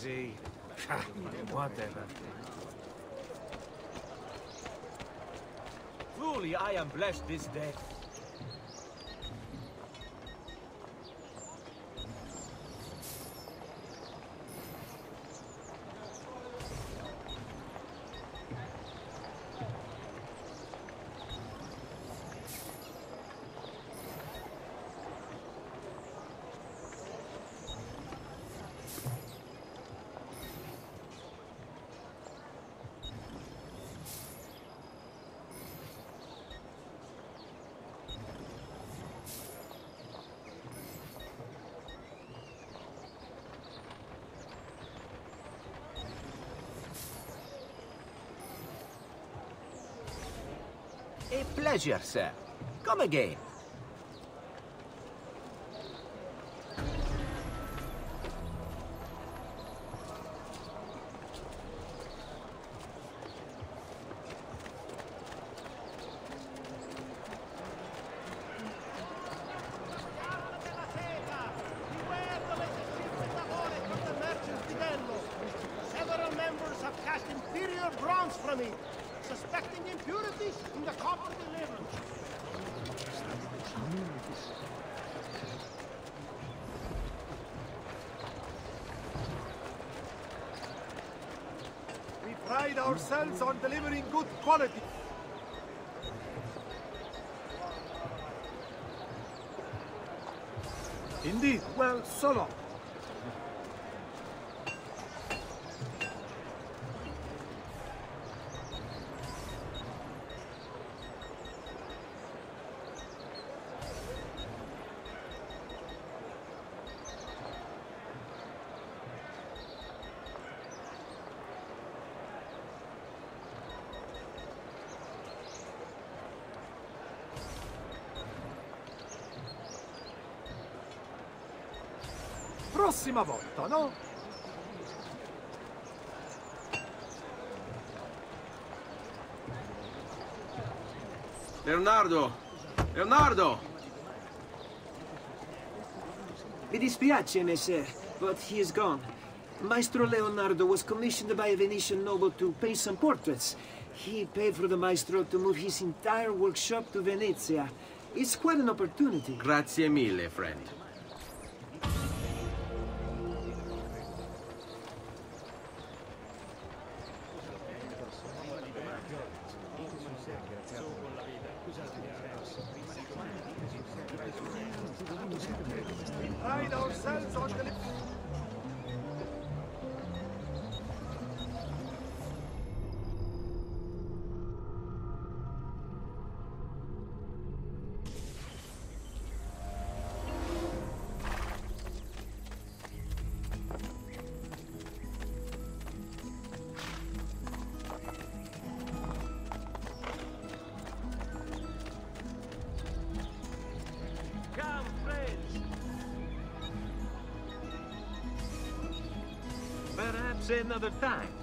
Easy. Whatever. Truly, I am blessed this day. Pleasure, sir. Come again. Several members have cast inferior bronze from it, suspecting impurities in the copper deliverance. We pride ourselves on delivering good quality. Indeed. Well, so long. Prossima volta, no? Leonardo! Leonardo! Mi dispiace, messer, but he is gone. Maestro Leonardo was commissioned by a Venetian noble to paint some portraits. He paid for the maestro to move his entire workshop to Venezia. It's quite an opportunity. Grazie mille, friend. Perhaps another time.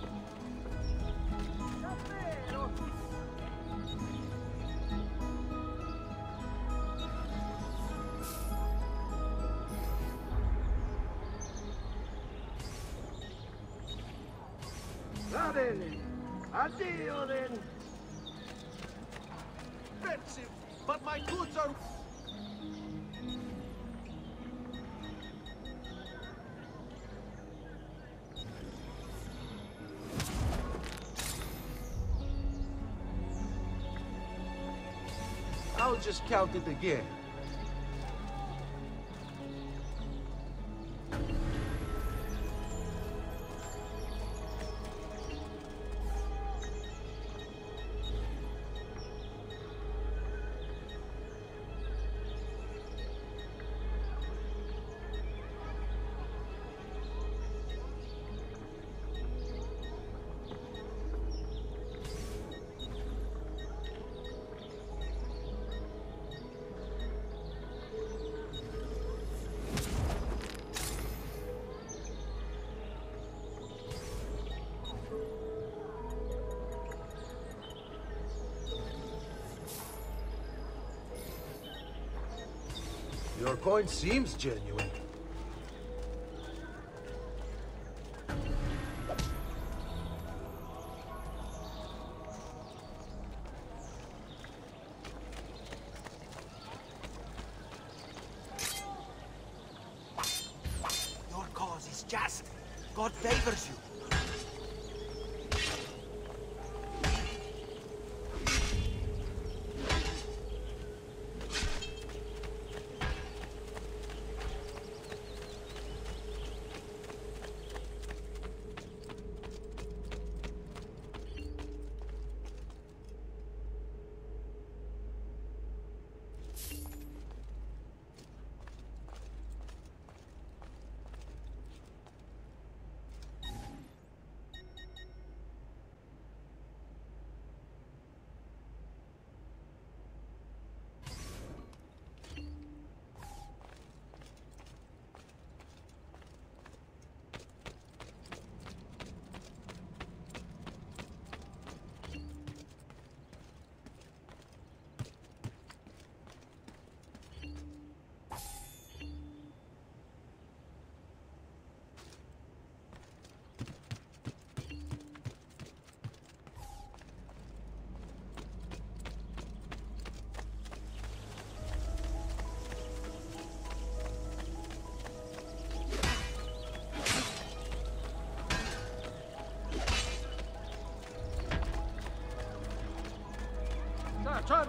Just count it again. coin seems genuine. Your cause is just. God favors you.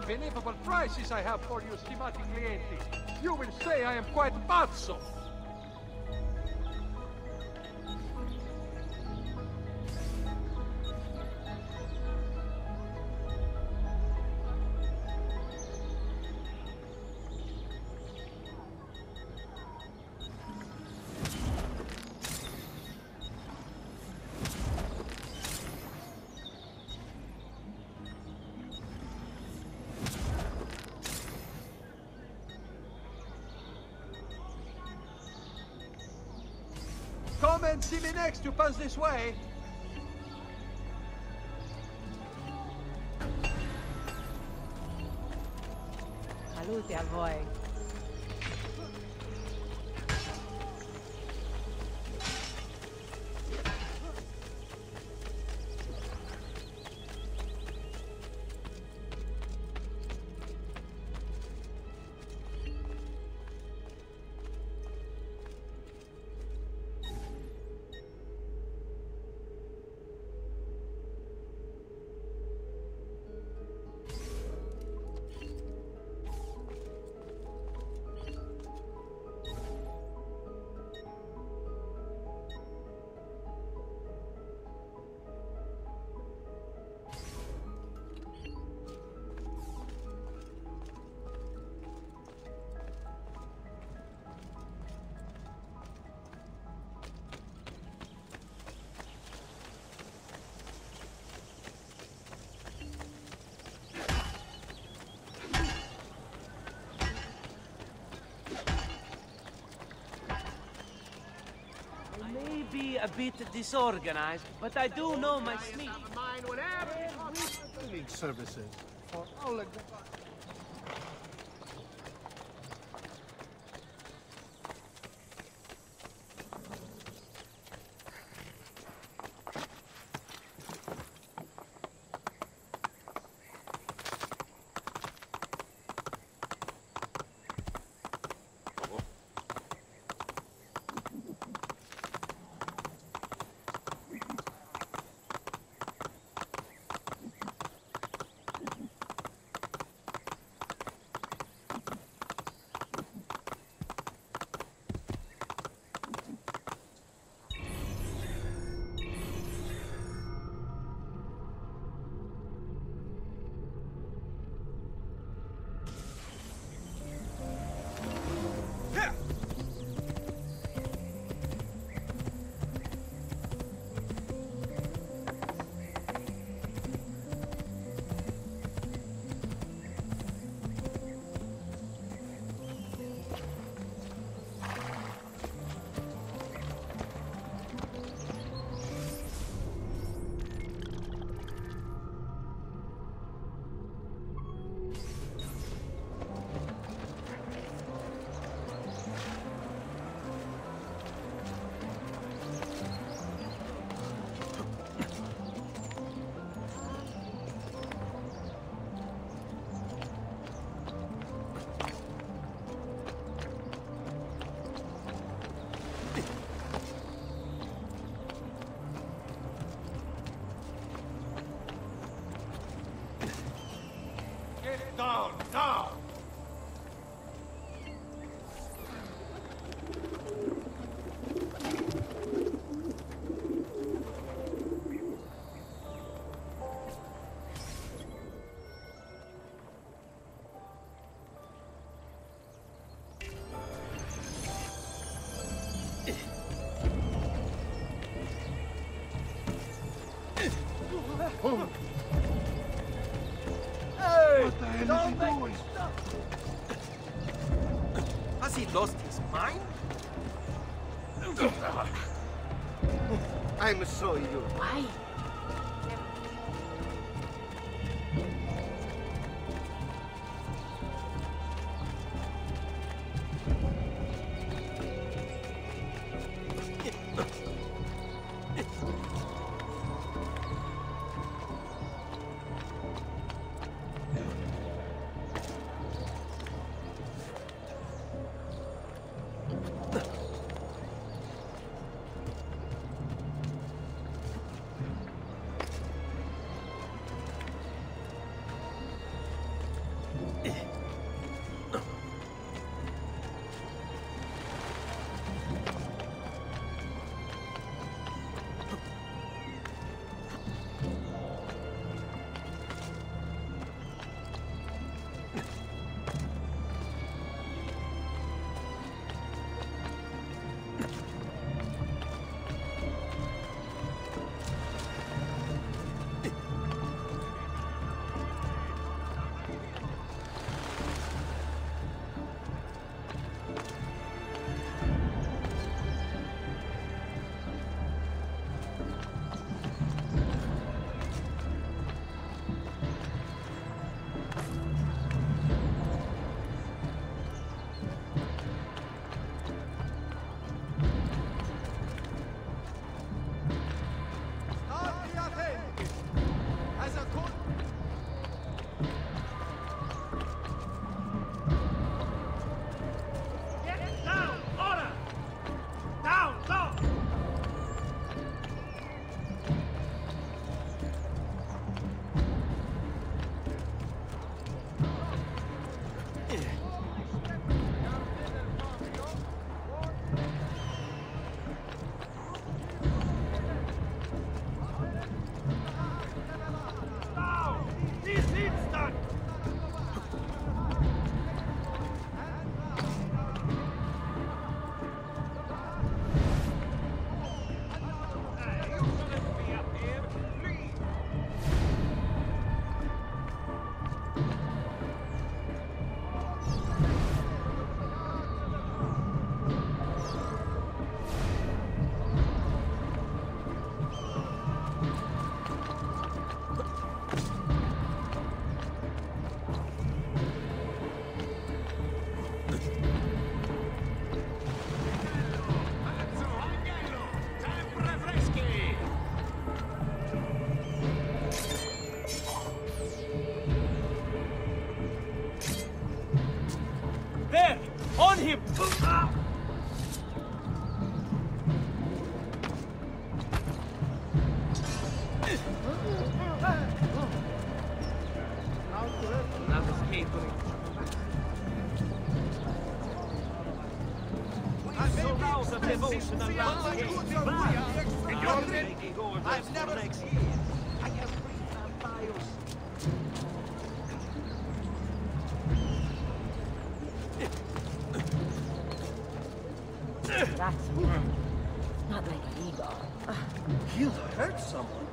Unbelievable prices I have for you, stimati clienti. You will say I am quite pazzo. And see me next you pass this way. Salute a voi. Be a bit disorganized, but I do know my Smith. Mine whatever. Cleaning services for all What the hell is he doing? Stop. Has he lost his mind? I'm sorry.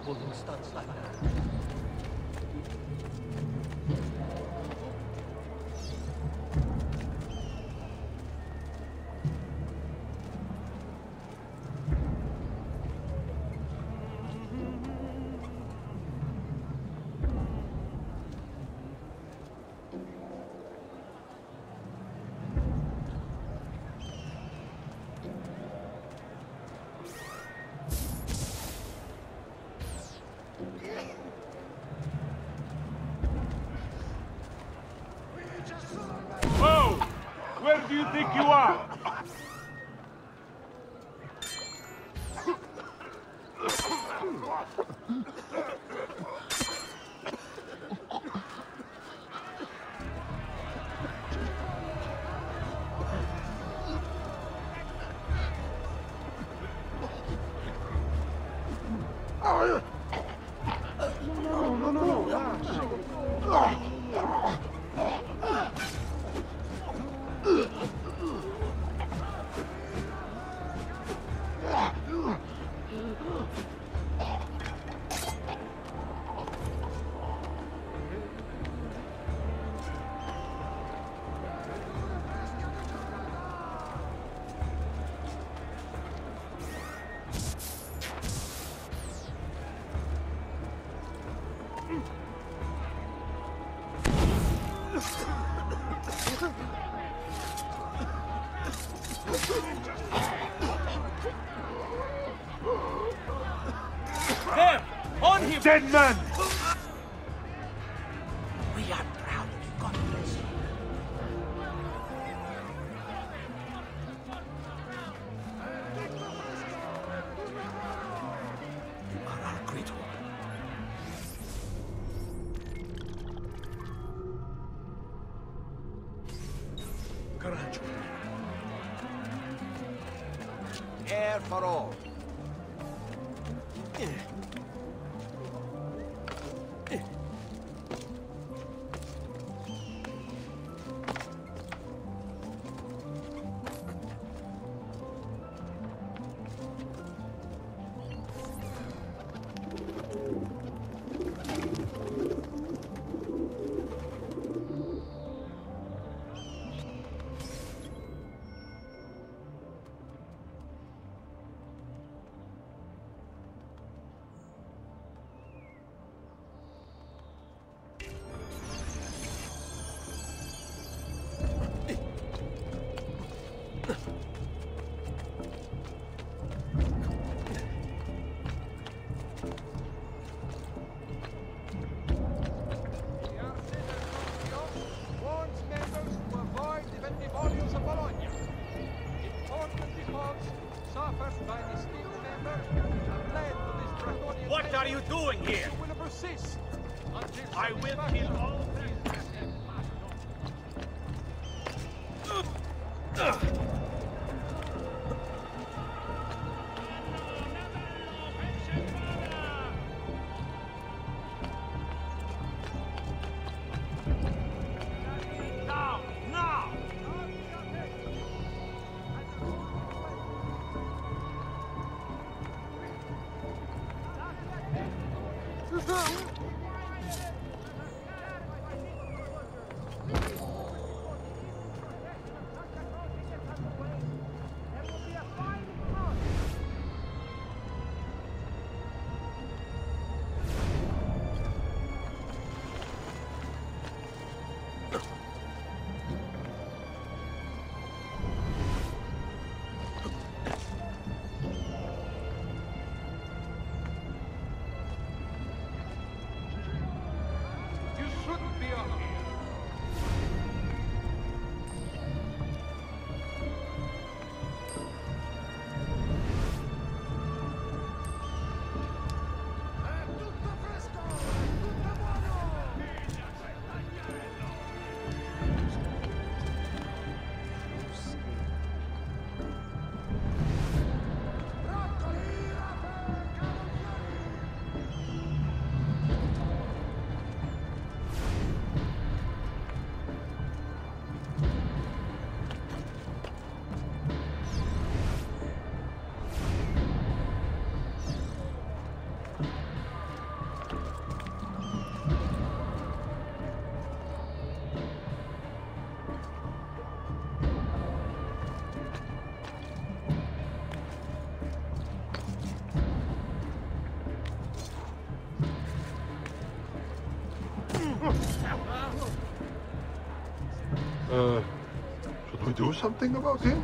ボールした Oh, no no, no, no. Ah, I will kill all. Uh, should we do something about him?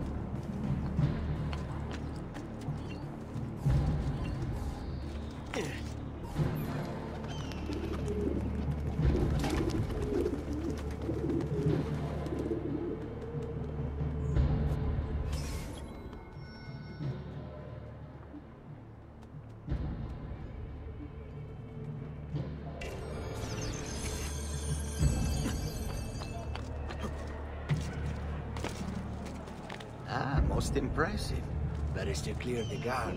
impressive. Better to clear the guard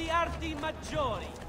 di arti maggiori.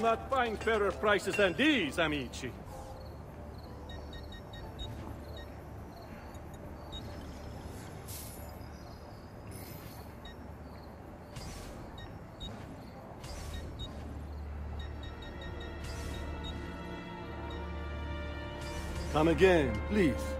not find fairer prices than these, amici. Come again, please.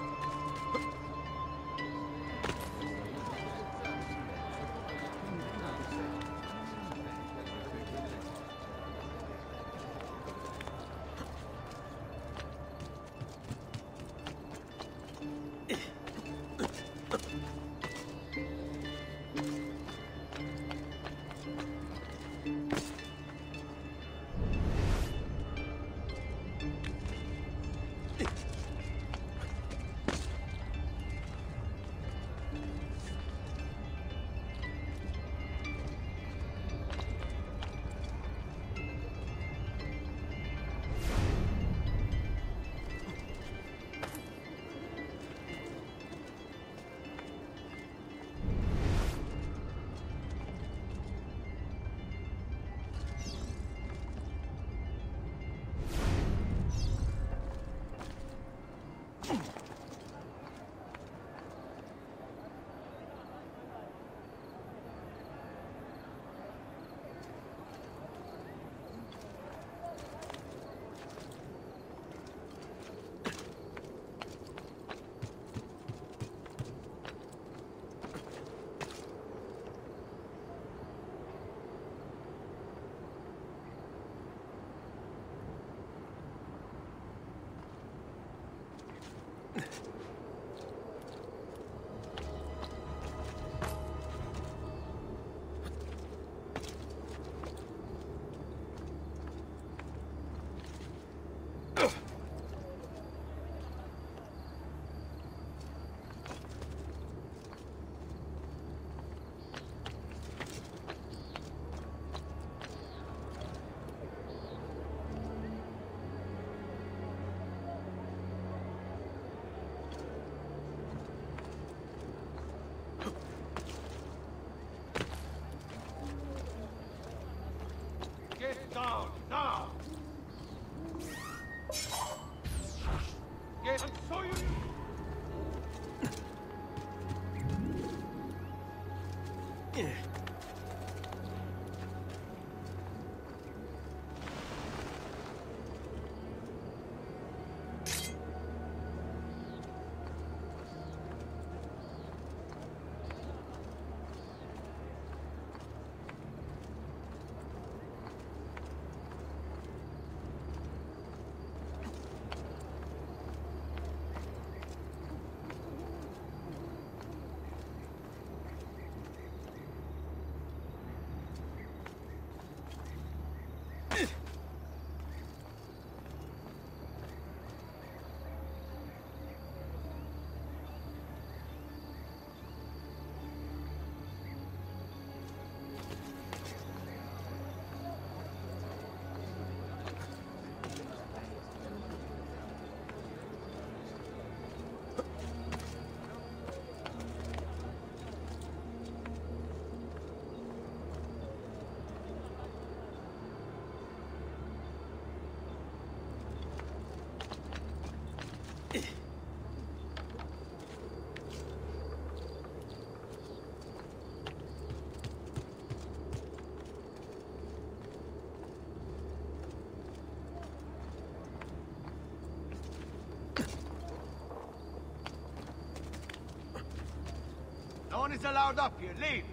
is allowed up here. Leave.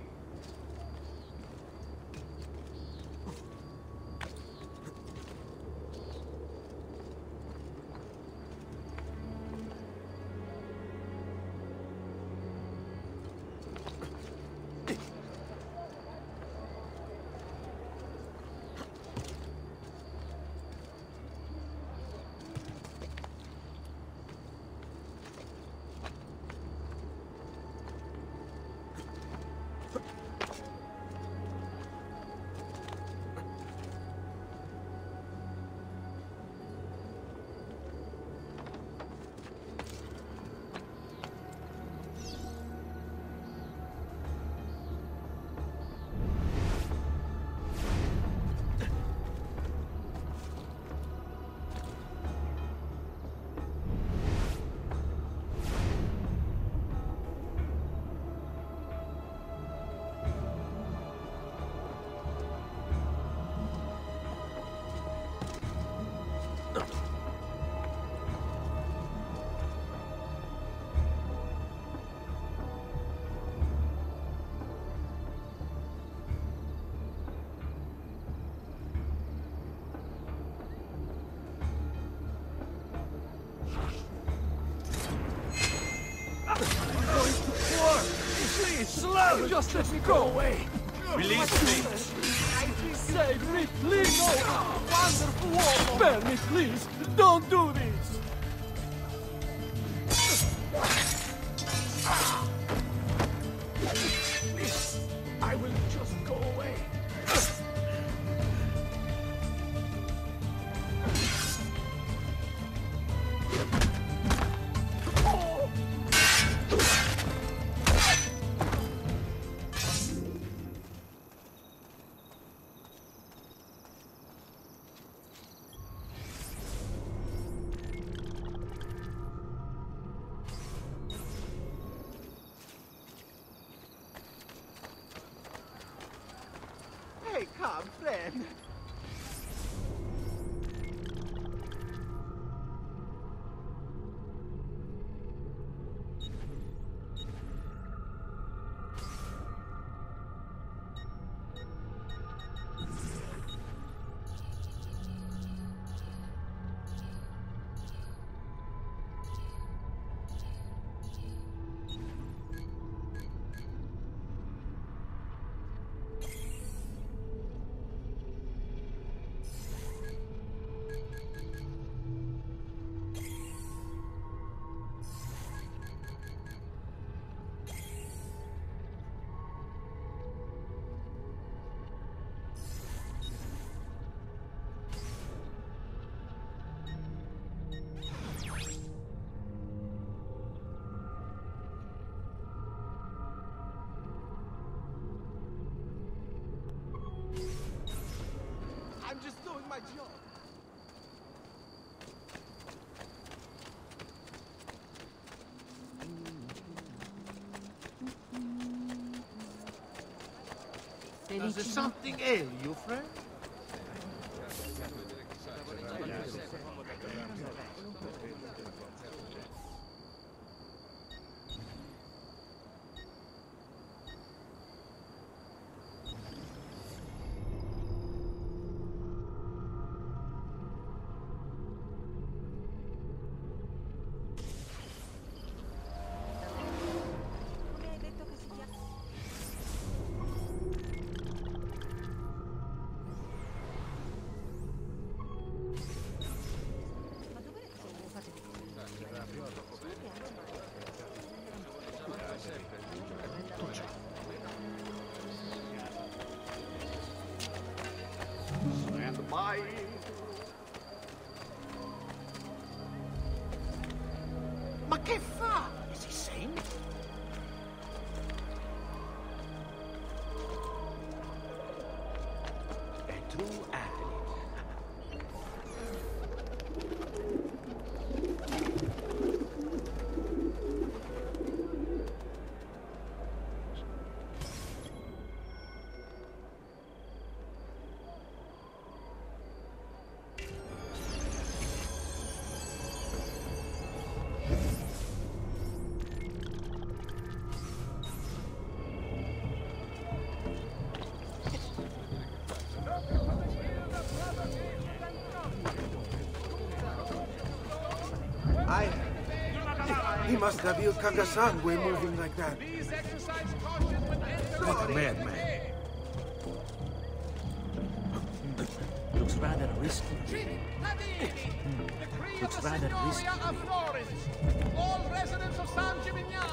Just let me go away! Release me! Save me, please! No! Wonderful! Spare me, please! Don't do doing my job. Does there something ail you, friend? A He must have Il cacasangue moving like that. Like a madman. Looks rather risky. Looks rather risky. All residents of San Gimignano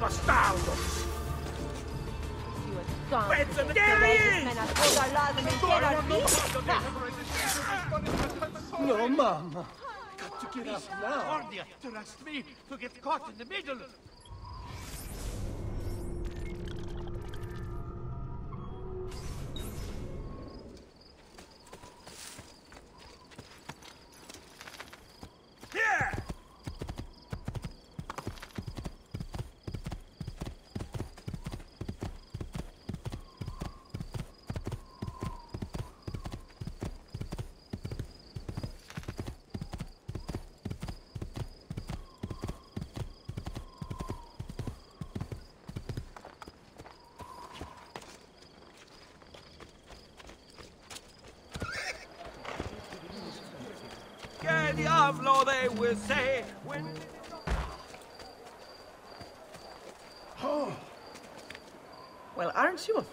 bastardos! ¡Pensen en No, Mama! Got to get up now! Cordia, trust me, to get caught in the middle!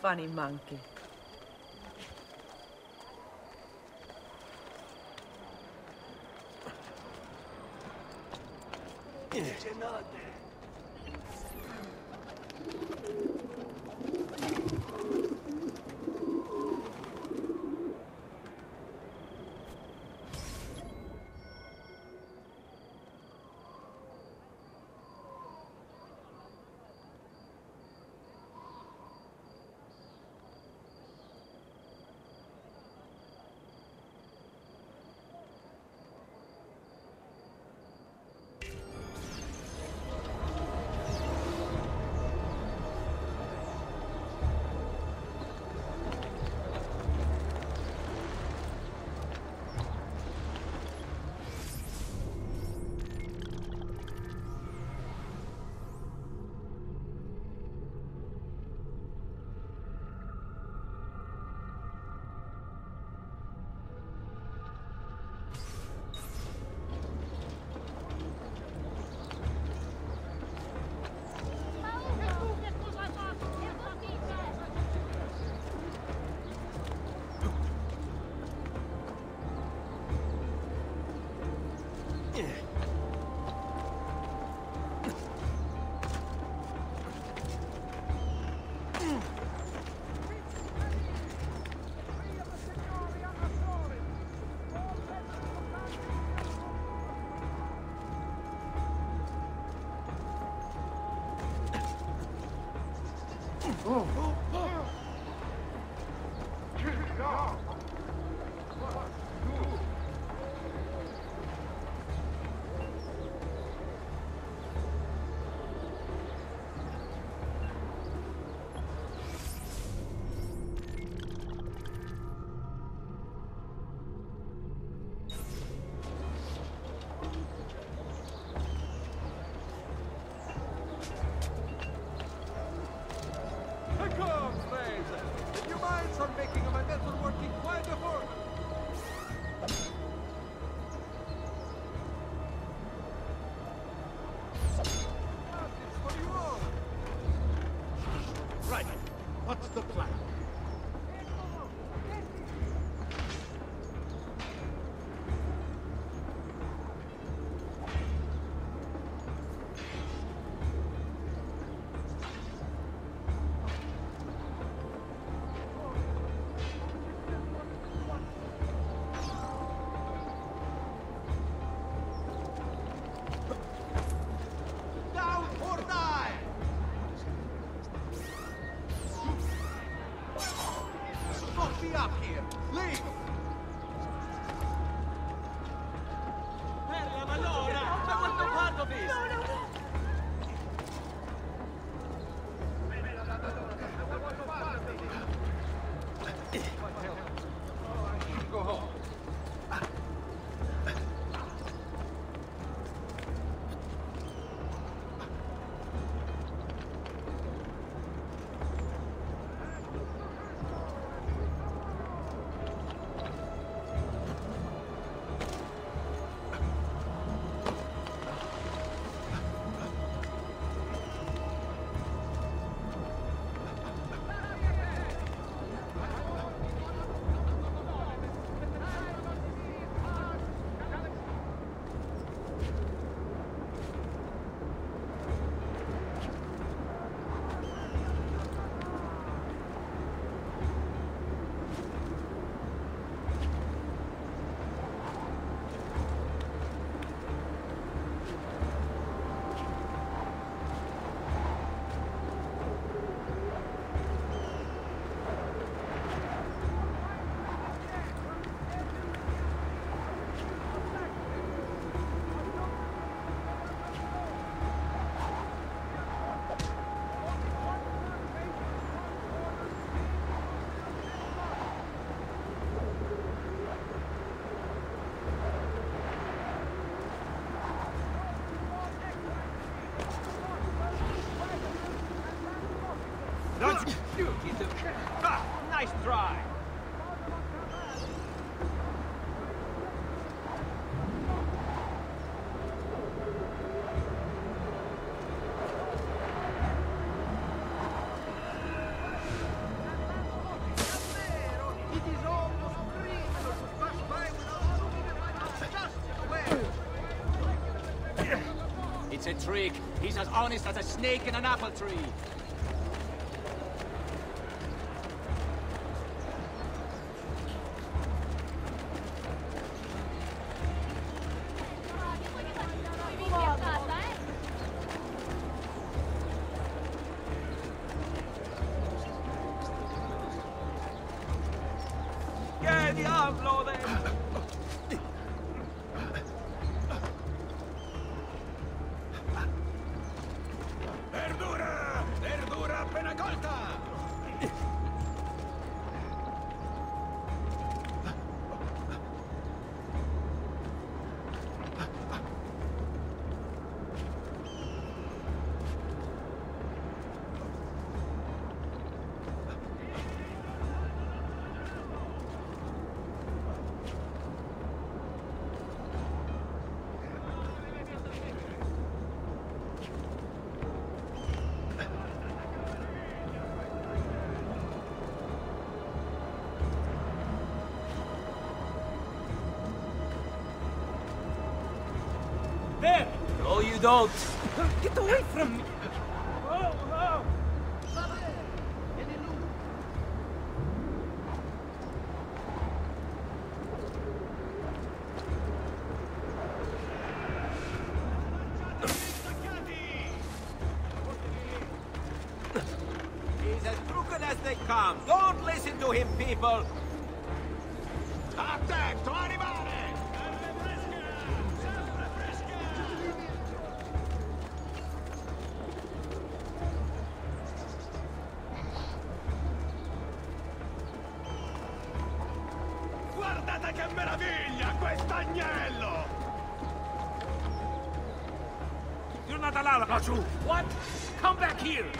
funny monkey. Oh. Trick. He's as honest as a snake in an apple tree. No, che meraviglia, quest'agnello! You're not allowed, Bachu! What? Come back here!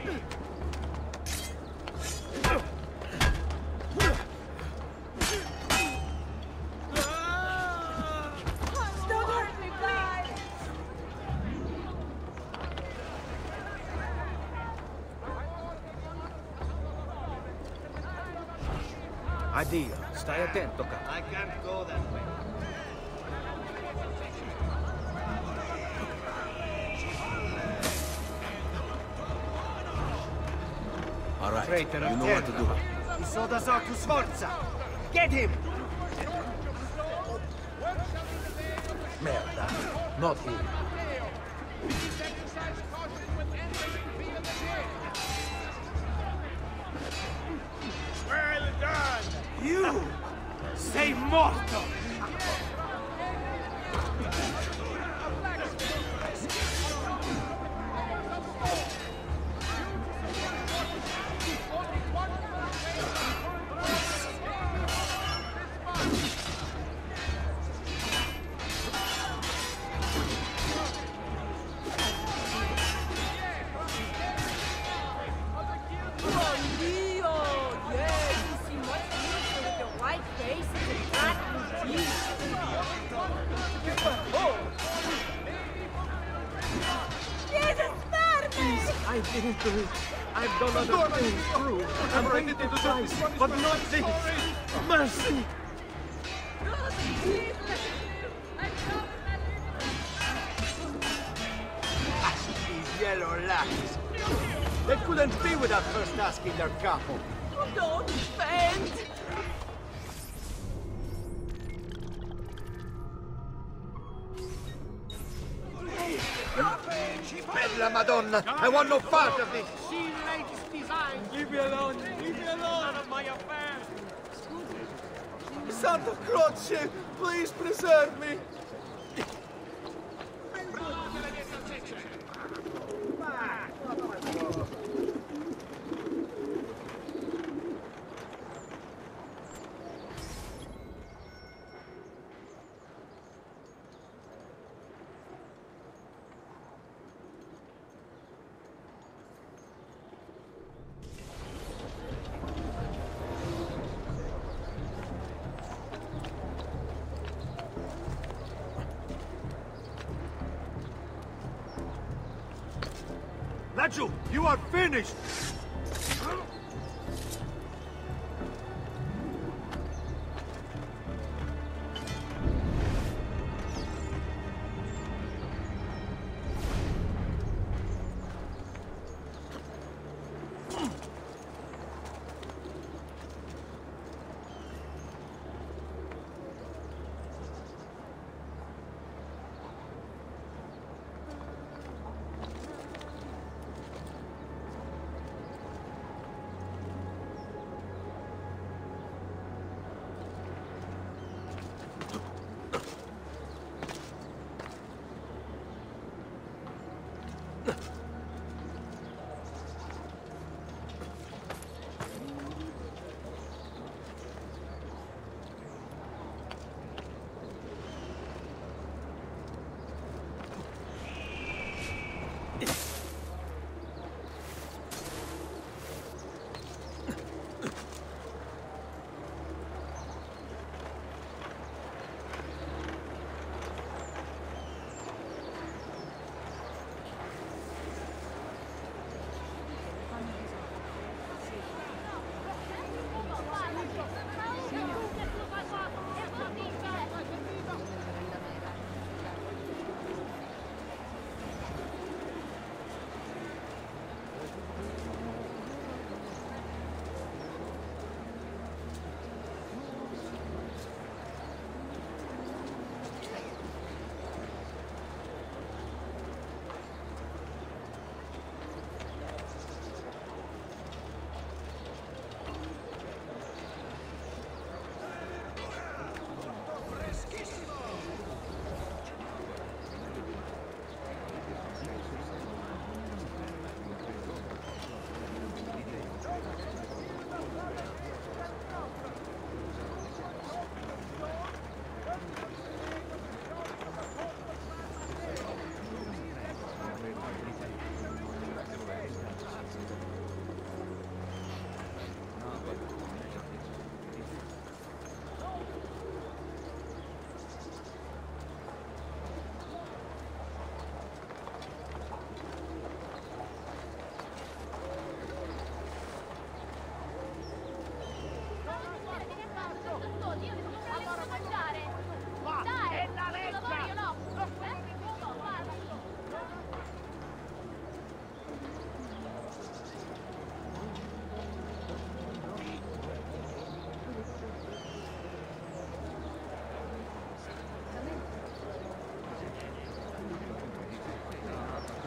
Can't go that way. All right, Traitor you know what to do. He sold us out to Sforza. Get him! Merda. Not him. Capo. Don't faint! Bella Madonna! I want no part of this! See latest design. Leave me alone. Leave me alone. None of my affairs. Santa Croce, please preserve me! You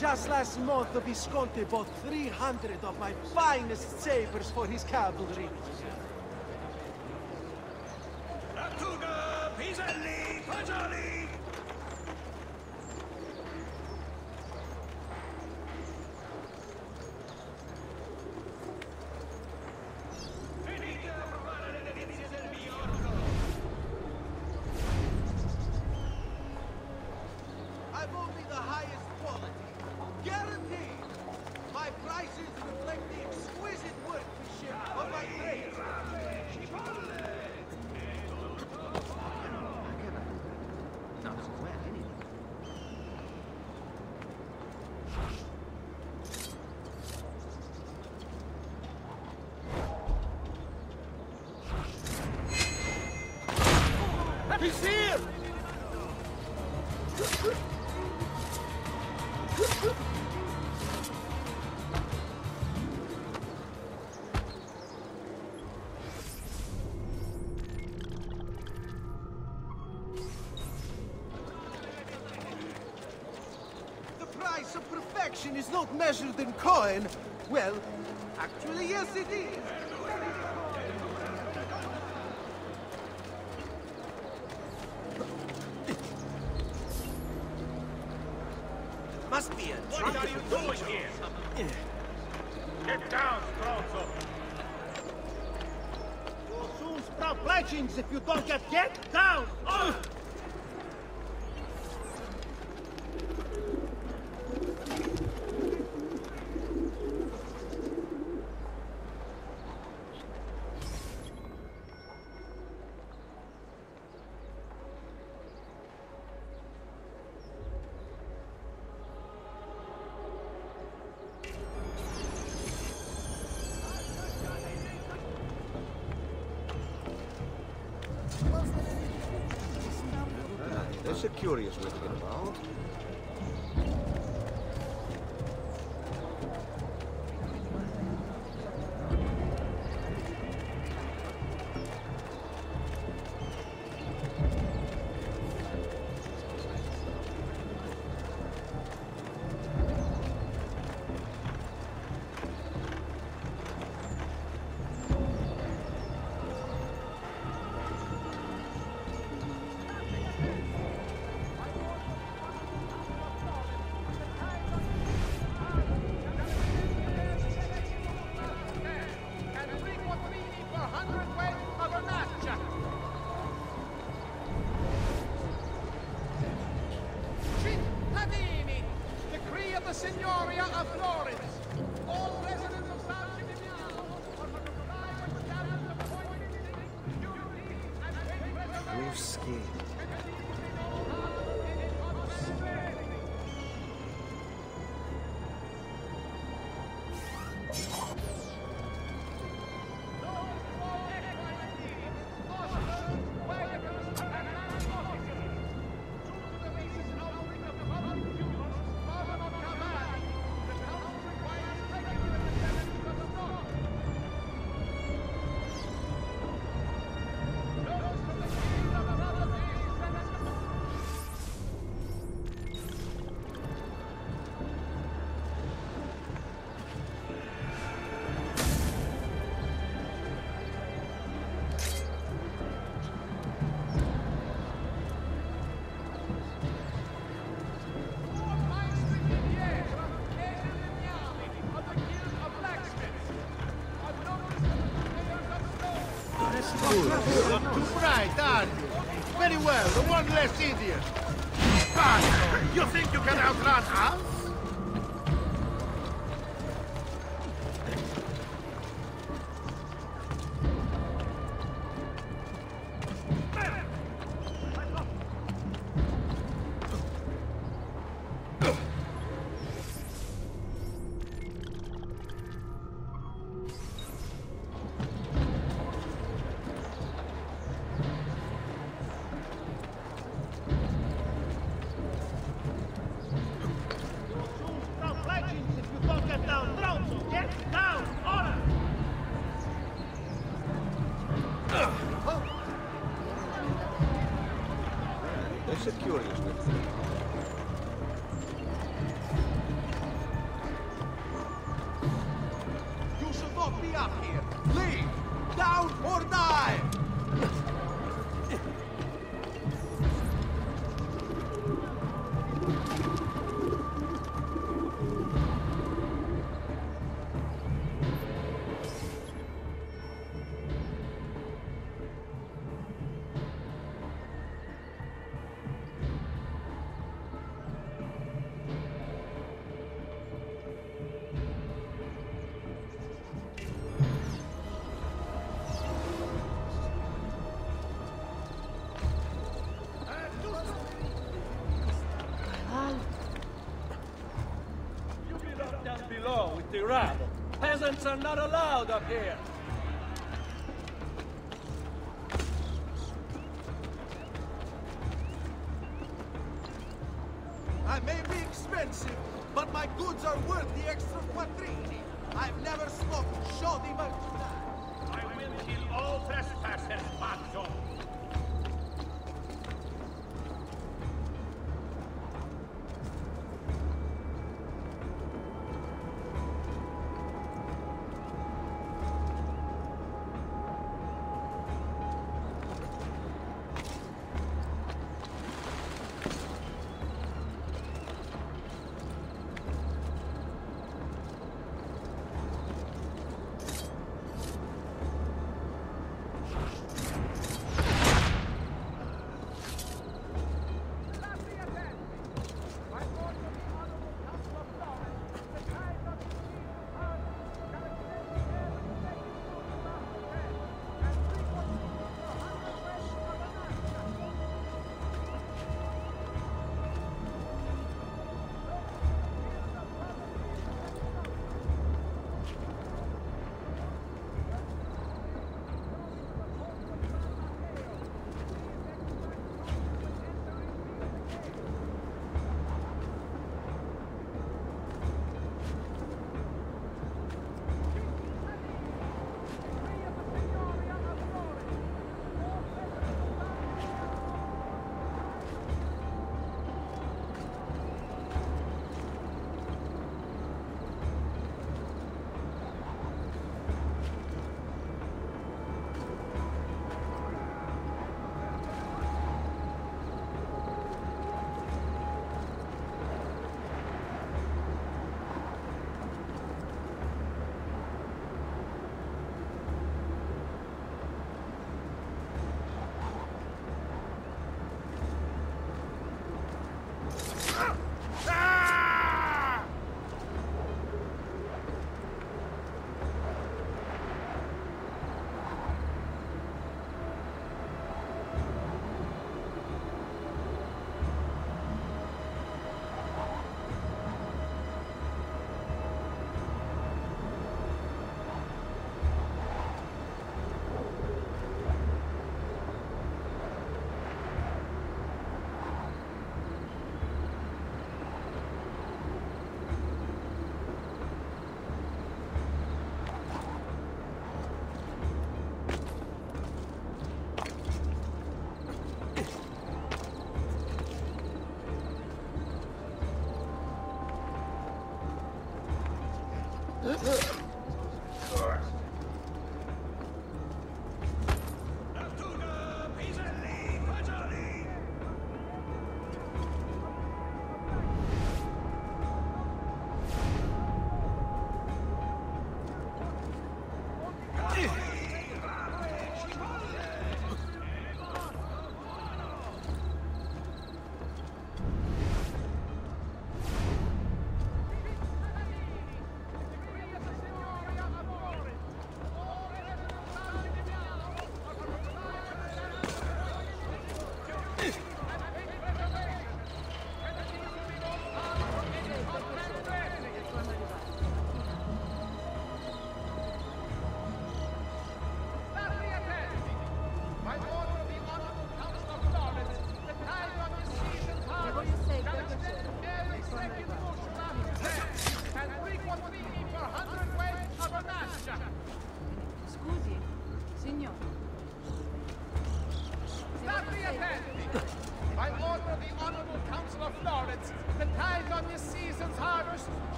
Just last month, the Visconti bought 300 of my finest sabers for his cavalry. Of perfection is not measured in coin. Well, actually, yes, it is. Must be a What are you doing here? Get down, Stronzo! You'll soon sprout fletchings if you don't get get down. Too bright, aren't you? Very well. are not allowed up here.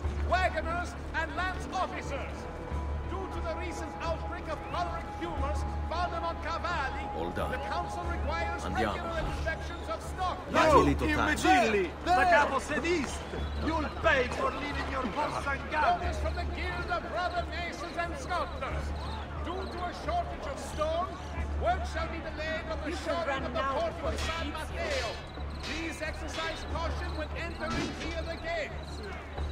carts, wagoners, and lance officers. Due to the recent outbreak of choleric humors found among Cavalli, All done. the council requires Andiamo. regular inspections of stock. No, immediately! The capo said east! You'll pay for leaving your horse and Notice from the Guild of Brother Masons and Sculptors. Due to a shortage of stone, work shall be delayed on the shoring of the port of San Mateo. Please exercise caution when entering via the gates.